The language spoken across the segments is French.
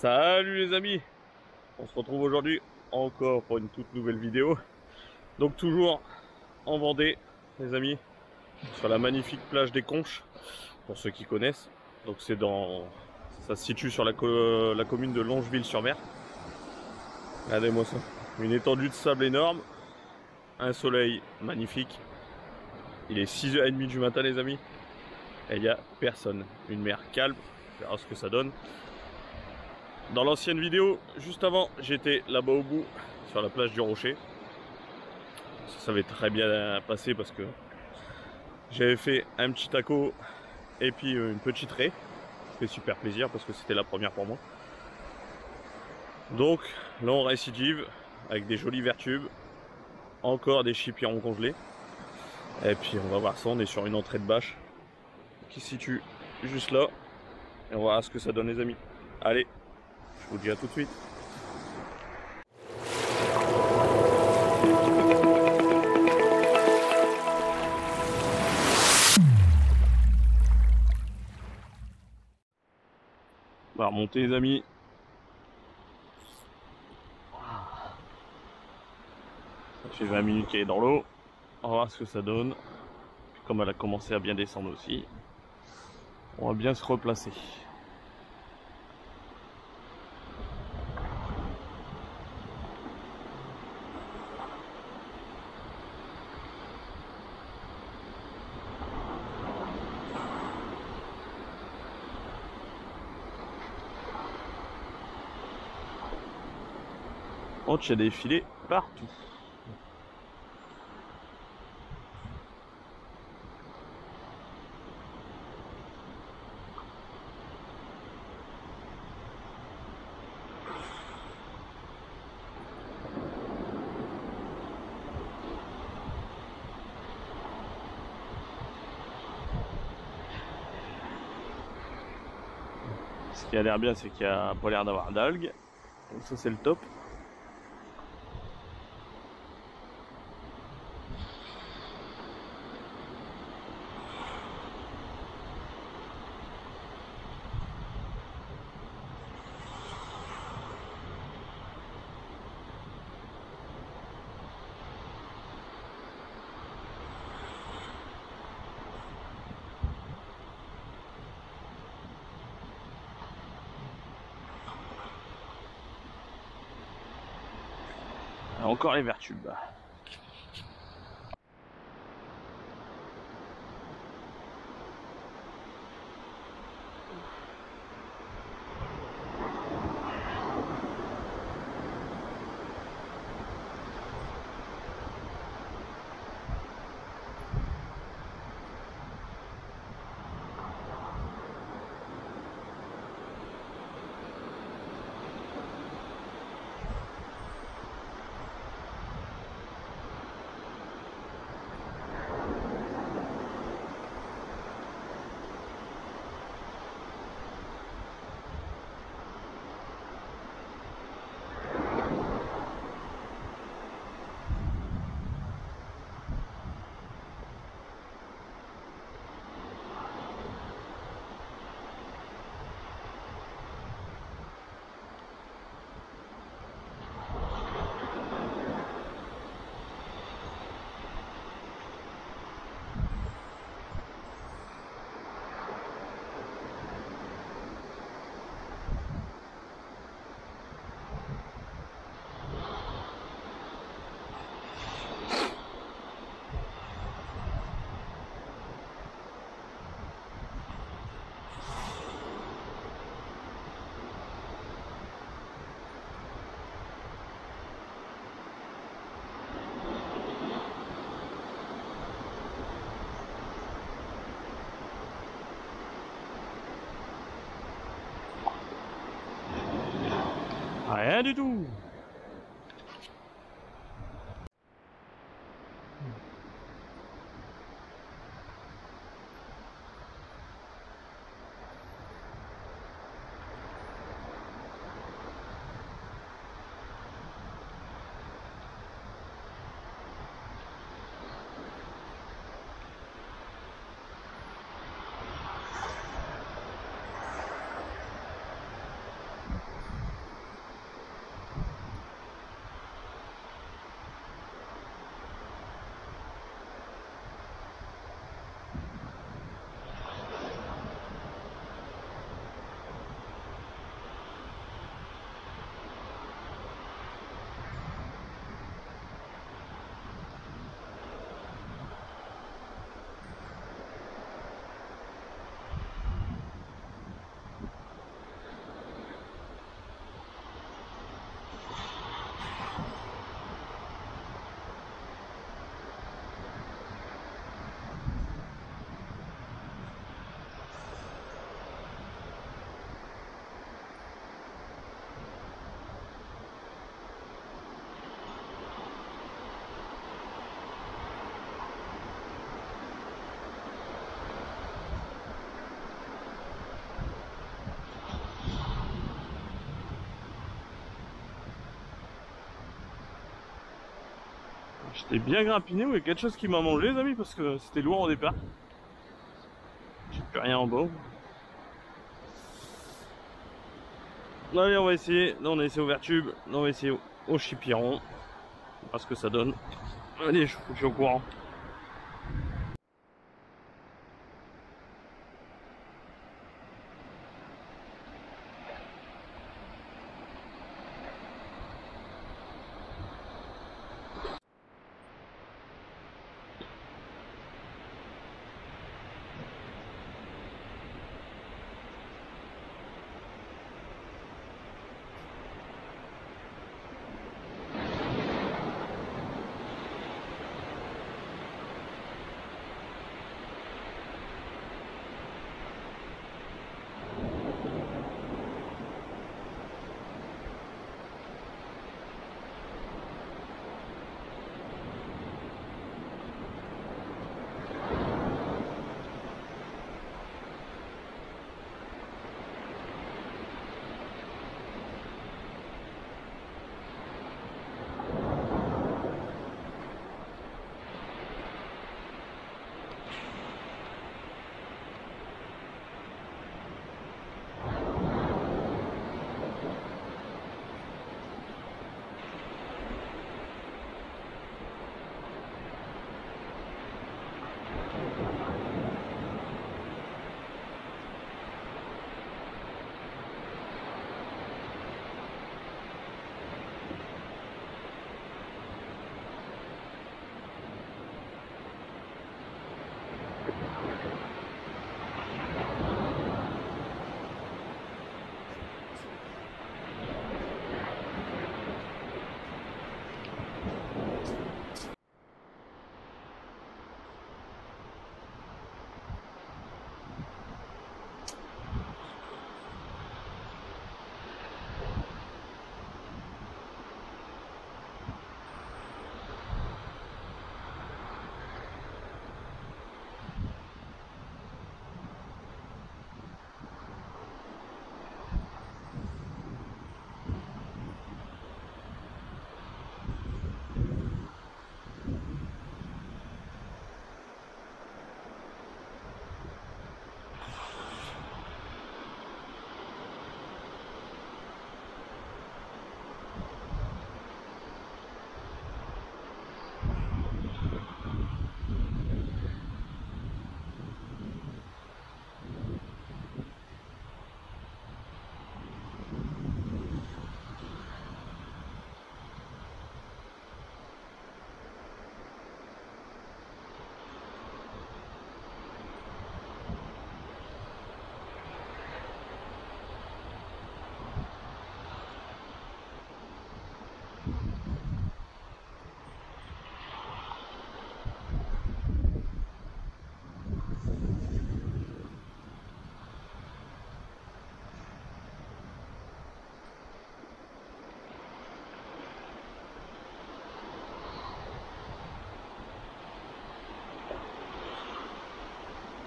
Salut les amis On se retrouve aujourd'hui encore pour une toute nouvelle vidéo. Donc toujours en Vendée les amis, sur la magnifique plage des Conches, pour ceux qui connaissent. Donc c'est dans... ça se situe sur la, commune de Longeville-sur-Mer. Regardez-moi ça, une étendue de sable énorme, un soleil magnifique. Il est 6h30 du matin les amis, et il n'y a personne. Une mer calme, on verra ce que ça donne. Dans l'ancienne vidéo, juste avant, j'étais là-bas au bout, sur la plage du Rocher. Ça avait très bien passé parce que j'avais fait un petit taco et puis euh, une petite raie. Ça fait super plaisir parce que c'était la première pour moi. Donc là on récidive avec des jolis vertubes, encore des chipirons congelés. Et puis on va voir ça, on est sur une entrée de bâche qui se situe juste là. Et on va voir ce que ça donne les amis. Allez, je vous dis à tout de suite. On va remonter les amis. Ça fait 20 minutes qu'elle est dans l'eau. On va voir ce que ça donne. Comme elle a commencé à bien descendre aussi, on va bien se replacer. Il y a des filets partout. Ce qui a l'air bien, c'est qu'il n'y a pas l'air d'avoir d'algues. Donc ça, c'est le top. Encore les vertubes. Rien du tout J'étais bien grappiné ou il y a quelque chose qui m'a mangé les amis parce que c'était lourd au départ. J'ai plus rien en bas. Allez, on va essayer. Là, on a essayé au Vertube. Là, on va essayer au Chipiron. Parce que ça donne. Allez, je suis au courant.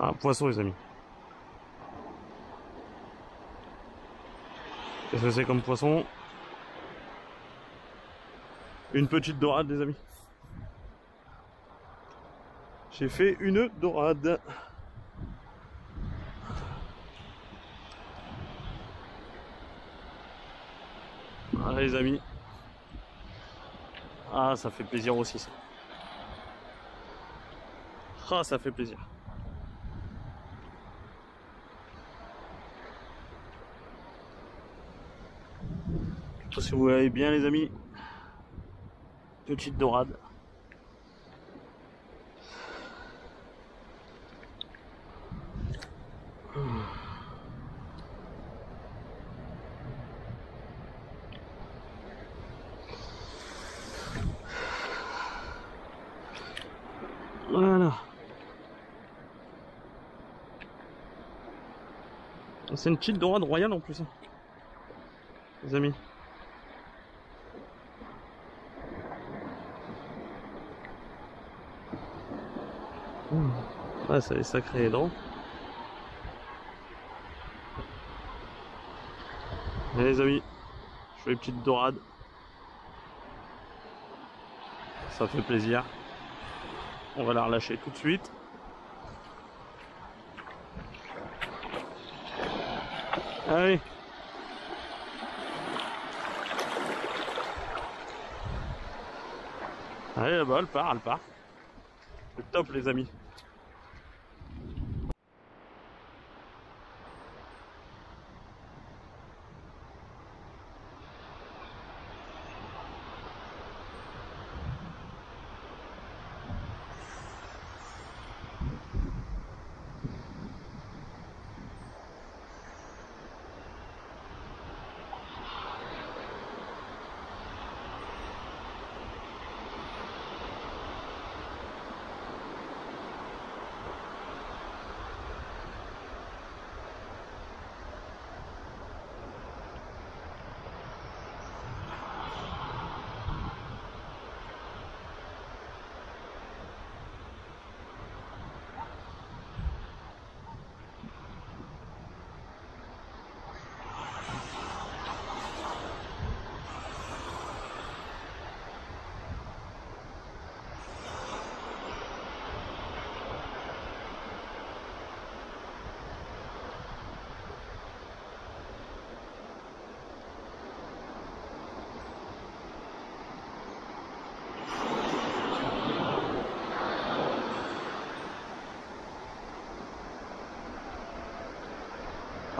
Un poisson, les amis. Qu'est-ce que c'est comme poisson? Une petite dorade, les amis. J'ai fait une dorade. Voilà, les amis. Ah, ça fait plaisir aussi, ça. Ah, ça fait plaisir. Si vous voyez bien les amis. Petite dorade. Voilà. C'est une petite dorade royale en plus. Hein. Les amis. Ah, ça est sacré dents. Allez les amis, je fais une petite dorade. Ça fait plaisir. On va la relâcher tout de suite. Allez. Allez là-bas, elle part, elle part. C'est top les amis.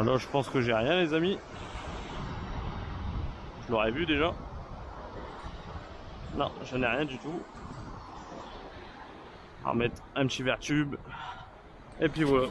Alors là, je pense que j'ai rien, les amis. Je l'aurais vu déjà. Non, je n'ai rien du tout. On va remettre un petit verre tube. Et puis voilà.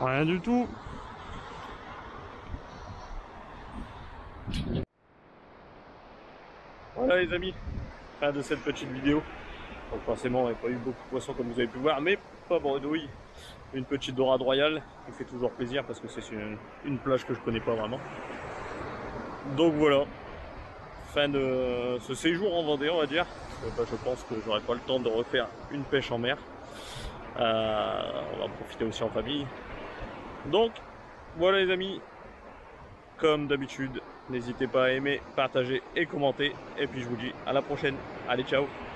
Rien du tout. Voilà les amis, fin de cette petite vidéo. Donc forcément, on n'a pas eu beaucoup de poissons comme vous avez pu voir, mais pas bredouille. Une petite dorade royale qui fait toujours plaisir parce que c'est une, plage que je connais pas vraiment. Donc voilà, fin de ce séjour en Vendée, on va dire. Bah, je pense que j'aurai pas le temps de refaire une pêche en mer. Euh, on va profiter aussi en famille. Donc, voilà les amis, comme d'habitude, n'hésitez pas à aimer, partager et commenter. Et puis je vous dis à la prochaine. Allez, ciao